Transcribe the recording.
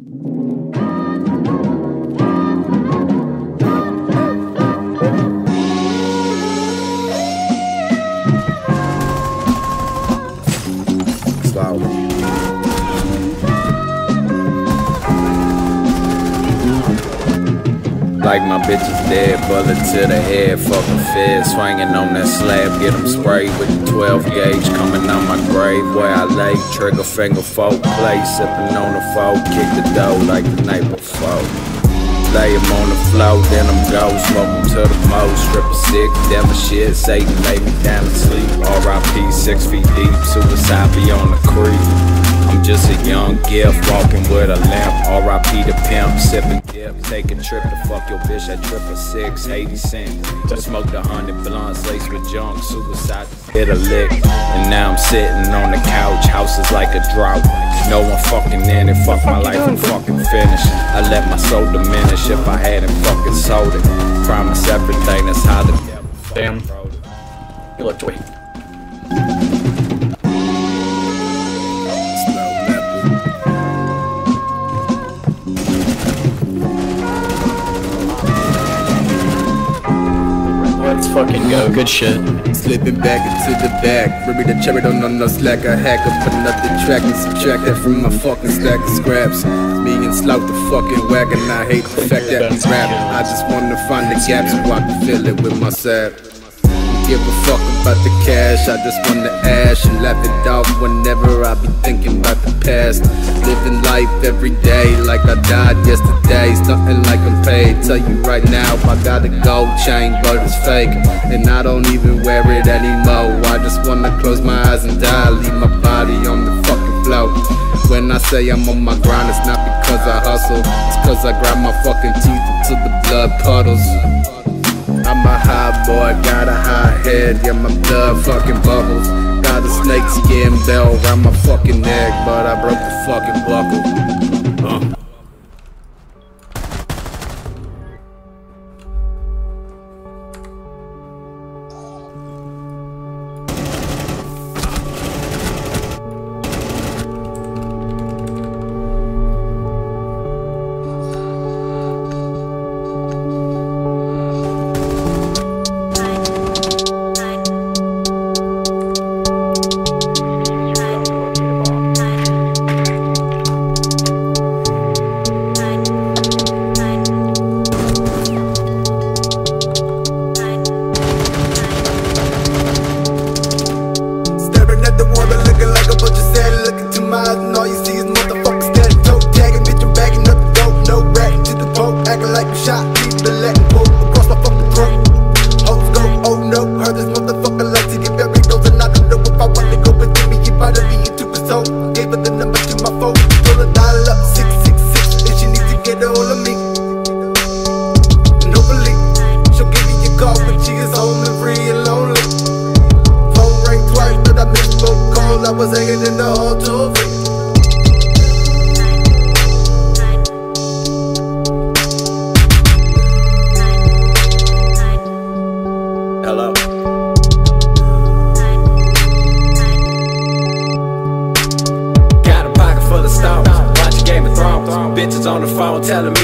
Thank you Like my bitches dead, bullet to the head, fucking fed, swinging on that slab, get them sprayed with the 12 gauge, coming out my grave where I lay, trigger finger folk play, sipping on the folk, kick the dough like the night before. Lay him on the floor, then I'm go, smoke to the most, strip a sick, devil shit, Satan made me down to sleep, RIP, six feet deep, suicide be on the creek. Just a young gift, walking with a limp. RIP the pimp, sipping dip, take a trip to fuck your bitch at triple six, 80 cent. Just smoked a hundred blunts laced with junk, suicide hit a lick. And now I'm sitting on the couch, house is like a drought. No one fucking in it, fuck my life, I'm fucking finished. I let my soul diminish if I hadn't fucking sold it. Promise everything, that's how the devil Damn. You looked away. Fucking go. Good shit. Slipping back into the back. Ruby da Cherry don't know no slack. I hack up another track and subtract that from my fucking stack of scraps. Me and Slout the fucking wagon. I hate the fact that we rap. I just wanna find the gaps so I can fill it with my sap. Give a fuck about the cash, I just wanna ash and laugh it off whenever I be thinking about the past. Living life every day like I died yesterday, It's nothing like I'm paid. Tell you right now, I got a gold chain, but it's fake, and I don't even wear it anymore. I just wanna close my eyes and die, leave my body on the fucking floor. When I say I'm on my grind, it's not because I hustle, it's cause I grind my fucking teeth until the blood puddles. I'm a high boy, got a high head, yeah, my blood fucking bubbles. Got a snake skin bell around my fucking neck, but I broke the fucking buckle. bigger than the whole two feet. Hello. Got a pocket full of stones. Watching Game of Thrones. Bitches on the phone telling me.